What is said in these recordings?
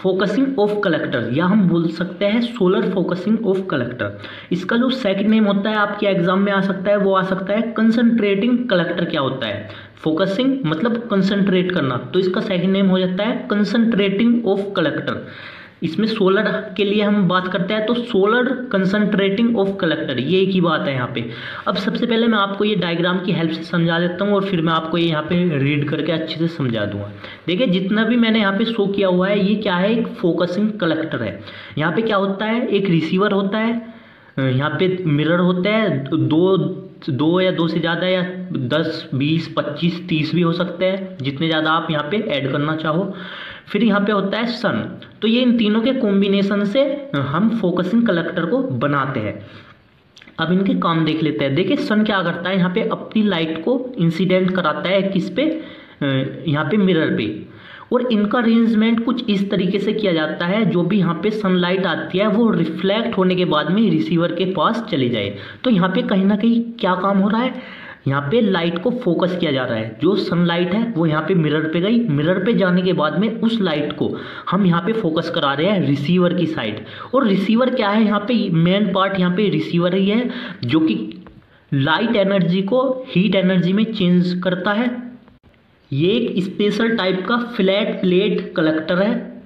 Focusing of collector या हम बोल सकते हैं सोलर फोकसिंग ऑफ़ कलेक्टर इसका जो सेकंड नेम होता है, आपके एग्ज़ाम में आ सकता है, वो आ सकता है कंसंट्रेटिंग कलेक्टर क्या होता है? फोकसिंग मतलब कंसंट्रेट करना। तो इसका सेकंड नेम हो जाता है कंसंट्रेटिंग ऑफ़ कलेक्टर इसमें सोलर के लिए हम बात करते हैं तो सोलर कंसनट्रेटिंग ऑफ़ कलेक्टर ये एक ही बात है यहाँ पे। अब सबसे पहले मैं आपको ये डायग्राम की हेल्प से समझा देता हूँ और फिर मैं आपको ये यहाँ पे रीड करके अच्छे से समझा दूँगा। देखिए, जितना भी मैंने यहाँ पे शो किया हुआ है, ये क्या है? एक फोकसिंग कलेक्टर है। यहाँ पे क्या होता है? एक रिसीवर होता है, यहाँ पे मिरर होता है, दो दो या दो से ज़्यादा या दस, बीस, पच्चीस, तीस भी हो सकते हैं, जितने ज़्यादा आप यहाँ पे ऐड करना चाहो। फिर यहाँ पे होता है सन तो ये इन तीनों के कॉम्बिनेशन से हम फोकसिंग कलेक्टर को बनाते हैं। अब इनके काम देख लेते हैं। देखिए सन क्या करता है? यहाँ पे अपनी लाइट को इंसिडेंट कराता है किस पे? यहाँ पे मिरर पे। और इनका अरेंजमेंट कुछ इस तरीके से किया जाता है। जो भी यहाँ पे सनलाइट आती है, वो रिफ्लेक्ट होने के बाद में रिसीवर के पास चली जाए। तो यहाँ पे कहीं ना कहीं क्या काम हो रहा है? यहाँ पे लाइट को फोकस किया जा रहा है। जो सनलाइट है, वो यहाँ पे मिरर पे गई। मिरर पे जाने के बाद में उस लाइट को हम यहाँ पे फोकस करा रहे हैं रिसीवर की साइड और रिसीवर क्या है? यहाँ पे मेन पार्ट यहाँ पे रिसीवर ही है, जो कि लाइट एनर्जी को हीट एनर्जी में चेंज करता है। ये एक स्पेशल टाइप का फ्लैट प्लेट कलेक्टर है।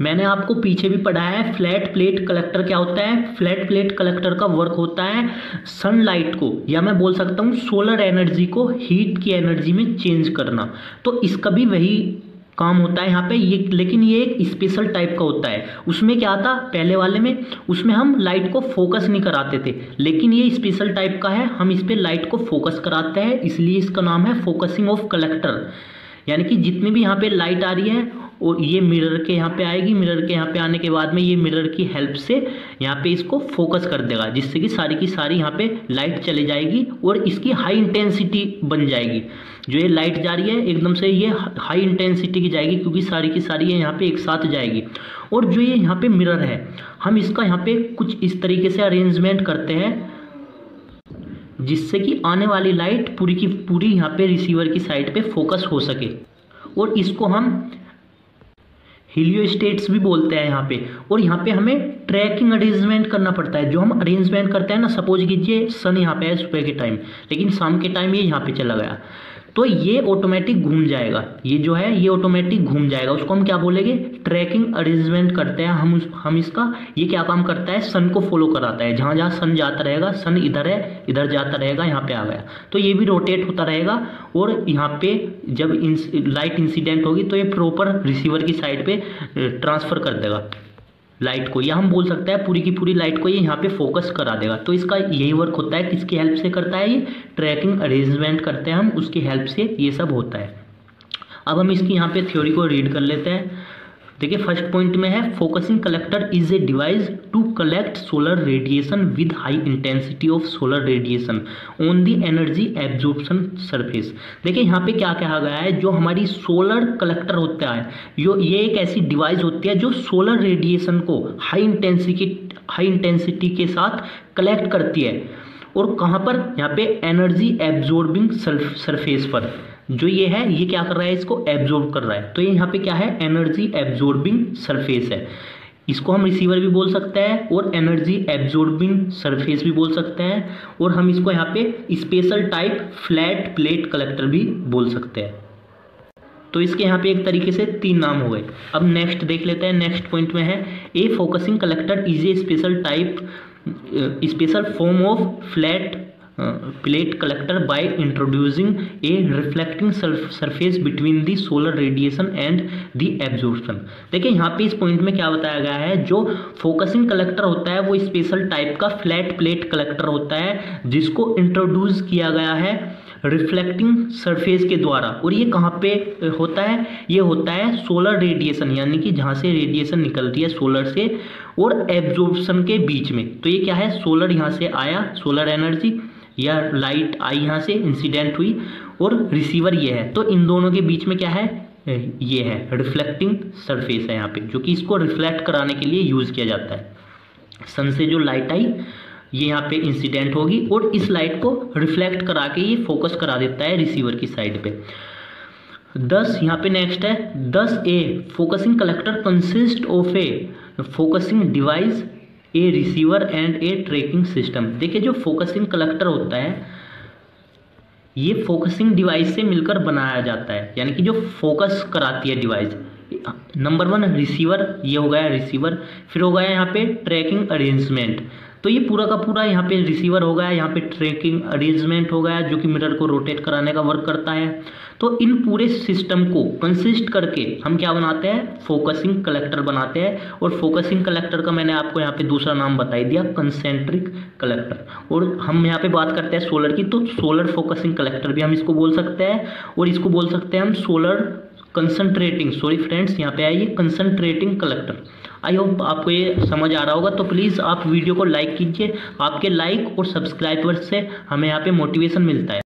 मैंने आपको पीछे भी पढ़ाया है फ्लैट प्लेट कलेक्टर क्या होता है? फ्लैट प्लेट कलेक्टर का वर्क होता है सनलाइट को, या मैं बोल सकता हूँ सोलर एनर्जी को हीट की एनर्जी में चेंज करना। तो इसका भी वही काम होता है यहाँ पे, ये, लेकिन ये एक स्पेशल टाइप का होता है। उसमें क्या था पहले वाले में? उसमें हम लाइट को फोकस नहीं कराते थे, लेकिन ये स्पेशल टाइप का है, हम इस पर लाइट को फोकस कराते हैं, इसलिए इसका नाम है फोकसिंग ऑफ़ कलेक्टर यानी कि जितनी भी यहाँ पे लाइट आ रही है और ये मिरर के यहाँ पे आएगी मिरर के यहाँ पे आने के बाद में ये मिरर की हेल्प से यहाँ पे इसको फोकस कर देगा, जिससे कि सारी की सारी यहाँ पे लाइट चली जाएगी और इसकी हाई इंटेंसिटी बन जाएगी। जो ये लाइट जा रही है, एकदम से ये हाई इंटेंसिटी की जाएगी, क्योंकि सारी की सारी ये यहाँ पे एक साथ जाएगी। और जो ये यहाँ पे मिरर है, हम इसका यहाँ पे कुछ इस तरीके से अरेंजमेंट करते हैं, जिससे कि आने वाली लाइट पूरी की पूरी यहाँ पे रिसीवर की साइड पे फोकस हो सके। और इसको हम हीलियोस्टेट्स भी बोलते हैं यहाँ पे। और यहाँ पे हमें ट्रैकिंग अरेंजमेंट करना पड़ता है। जो हम अरेंजमेंट करते हैं ना सपोज़ कीजिए सन यहाँ पे है, सुबह के टाइम लेकिन शाम के टाइम ये यहाँ पे चला गया। तो ये ऑटोमेटिक घूम जाएगा। ये जो है ये ऑटोमेटिक घूम जाएगा। उसको हम क्या बोलेंगे? ट्रैकिंग अरेंजमेंट करते हैं हम उस हम इसका। ये क्या काम करता है? सन को फॉलो कराता है। जहाँ जहाँ सन जाता रहेगा सन इधर है इधर जाता रहेगा यहाँ पे आ गया। तो ये भी रोटेट होता रहेगा और यहाँ पे जब इंस, लाइट इंसिडेंट होगी तो ये प्रॉपर रिसीवर की साइड पे ट्रांसफ़र कर देगा। लाइट को, या हम बोल सकते हैं पूरी की पूरी लाइट को ये यहाँ पे फोकस करा देगा। तो इसका यही वर्क होता है, किसकी हेल्प से करता है ये? ट्रैकिंग अरेंजमेंट करते हैं हम, उसकी हेल्प से ये सब होता है। अब हम इसकी यहाँ पे थ्योरी को रीड कर लेते हैं। देखिए फ़र्स्ट पॉइंट में है focusing collector is a device to collect solar radiation with high intensity of solar radiation on the energy absorption surface देखिए, यहाँ पे क्या कहा गया है, जो हमारी सोलर कलेक्टर होता है, यो, ये एक ऐसी डिवाइस होती है जो सोलर रेडिएशन को हाई इंटेंसिटी हाई इंटेंसिटी के साथ कलेक्ट करती है। और कहाँ पर? यहाँ पे एनर्जी एब्जॉर्बिंग सरफेस पर। जो ये है, ये क्या कर रहा है, इसको एब्जॉर्ब कर रहा है। तो ये यहाँ पे क्या है? एनर्जी एब्जॉर्बिंग सरफेस है। इसको हम रिसीवर भी बोल सकते हैं और एनर्जी एब्जॉर्बिंग सरफेस भी बोल सकते हैं और हम इसको यहाँ पे special type flat plate collector भी बोल सकते हैं। तो इसके यहाँ पे एक तरीके से तीन नाम हो गए। अब नेक्स्ट देख लेते हैं नेक्स्ट पॉइंट में है। A focusing collector is a special type special form of flat plate collector by introducing a reflecting surface between the solar radiation and the absorption. देखिए, यहाँ पे इस पॉइंट में क्या बताया गया है? जो फोकसिंग कलेक्टर होता है, वो स्पेशल टाइप का फ्लैट प्लेट कलेक्टर होता है, जिसको इंट्रोड्यूस किया गया है रिफ्लेक्टिंग सरफेस के द्वारा। और ये कहाँ पे होता है? ये होता है सोलर रेडिएशन यानी कि जहाँ से रेडिएशन निकलती है सोलर से, और एब्जॉर्प्शन के बीच में। तो ये क्या है? सोलर यहाँ से आया सोलर एनर्जी या लाइट आई यहाँ से इंसिडेंट हुई, और रिसीवर ये है। तो इन दोनों के बीच में क्या है? ये है रिफ्लेक्टिंग सरफेस है यहाँ पे, जो कि इसको रिफ्लेक्ट कराने के लिए यूज़ किया जाता है। सन से जो लाइट आई, ये यहाँ पे इंसिडेंट होगी, और इस लाइट को रिफ्लेक्ट करा के ये फोकस करा देता है रिसीवर की साइड पे। दस, यहाँ पे नेक्स्ट है, thus a focusing collector consist of a focusing device a receiver and a tracking system देखिए जो फोकसिंग कलेक्टर होता है, ये फोकसिंग डिवाइस से मिलकर बनाया जाता है। यानी कि जो फोकस कराती है डिवाइस नंबर वन रिसीवर ये हो गया रिसीवर फिर हो गया यहाँ पे ट्रैकिंग अरेंजमेंट तो ये पूरा का पूरा यहाँ पे रिसीवर हो गया यहाँ पे ट्रैकिंग अरेंजमेंट हो गया जो कि मिरर को रोटेट कराने का वर्क करता है। तो इन पूरे सिस्टम को कंसिस्ट करके हम क्या बनाते हैं? फोकसिंग कलेक्टर बनाते हैं। और फोकसिंग कलेक्टर का मैंने आपको यहाँ पे दूसरा नाम बताई दिया कंसेंट्रिक कलेक्टर और हम यहाँ पे बात करते हैं सोलर की तो सोलर फोकसिंग कलेक्टर भी हम इसको बोल सकते हैं। और इसको बोल सकते हैं हम सोलर कंसनट्रेटिंग सॉरी फ्रेंड्स यहाँ पे आइए कंसनट्रेटिंग कलेक्टर आई होप आपको ये समझ आ रहा होगा। तो प्लीज़ आप वीडियो को लाइक कीजिए, आपके लाइक और सब्सक्राइबर से हमें यहाँ पे मोटिवेशन मिलता है।